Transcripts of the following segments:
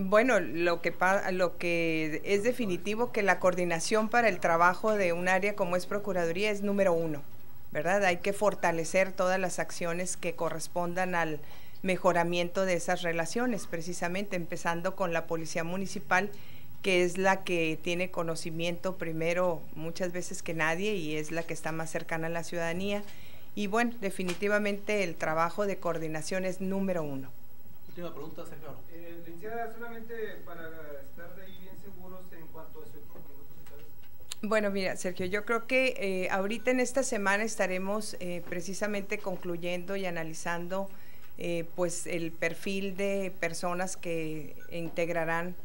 Bueno, lo que, lo que es definitivo que la coordinación para el trabajo de un área como es Procuraduría es número uno, ¿verdad? Hay que fortalecer todas las acciones que correspondan al mejoramiento de esas relaciones, precisamente empezando con la Policía Municipal, que es la que tiene conocimiento primero muchas veces que nadie y es la que está más cercana a la ciudadanía. Y bueno, definitivamente el trabajo de coordinación es número uno. Última pregunta, Sergio. Eh, solamente para estar de ahí bien seguros en cuanto a su bueno, mira, Sergio, yo creo que eh, ahorita en esta semana estaremos eh, precisamente concluyendo y analizando eh, pues el perfil de personas que integrarán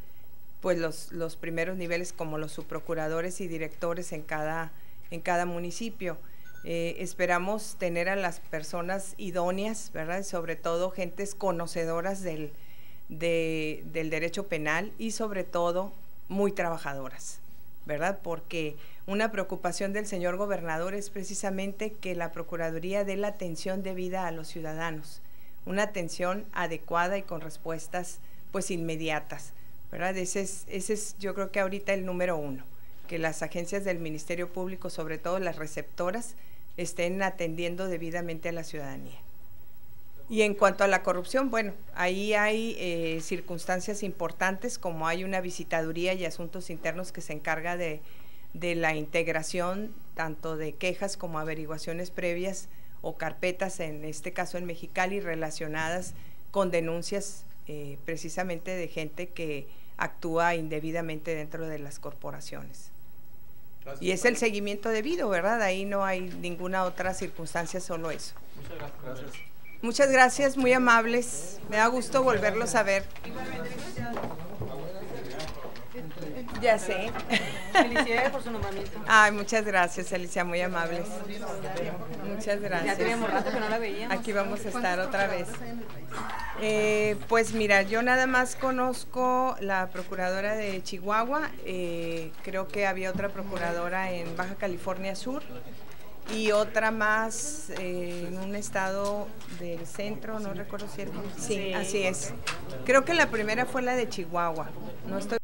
pues los, los primeros niveles como los subprocuradores y directores en cada, en cada municipio. Esperamos tener a las personas idóneas, ¿verdad? Sobre todo gentes conocedoras del, del derecho penal y sobre todo muy trabajadoras, ¿verdad? Porque una preocupación del señor gobernador es precisamente que la Procuraduría dé la atención debida a los ciudadanos, una atención adecuada y con respuestas pues inmediatas, ¿verdad? Ese es, ese es yo creo que ahorita el número uno, que las agencias del Ministerio Público, sobre todo las receptoras, estén atendiendo debidamente a la ciudadanía. Y en cuanto a la corrupción, bueno, ahí hay eh, circunstancias importantes como hay una visitaduría y asuntos internos que se encarga de, la integración tanto de quejas como averiguaciones previas o carpetas, en este caso en Mexicali, relacionadas con denuncias eh, precisamente de gente que actúa indebidamente dentro de las corporaciones. Y es el seguimiento debido, ¿verdad? Ahí no hay ninguna otra circunstancia, solo eso. Muchas gracias. Muchas gracias, muy amables. Me da gusto volverlos a ver. Ya sé. Felicidades por su nombramiento. Ay, muchas gracias, Alicia, muy amables. Muchas gracias. Ya teníamos rato que no la veíamos. Aquí vamos a estar otra vez. Eh, pues mira, yo nada más conozco la procuradora de Chihuahua, eh, creo que había otra procuradora en Baja California Sur y otra más eh, en un estado del centro, no recuerdo si es. Sí, así es. Creo que la primera fue la de Chihuahua. No estoy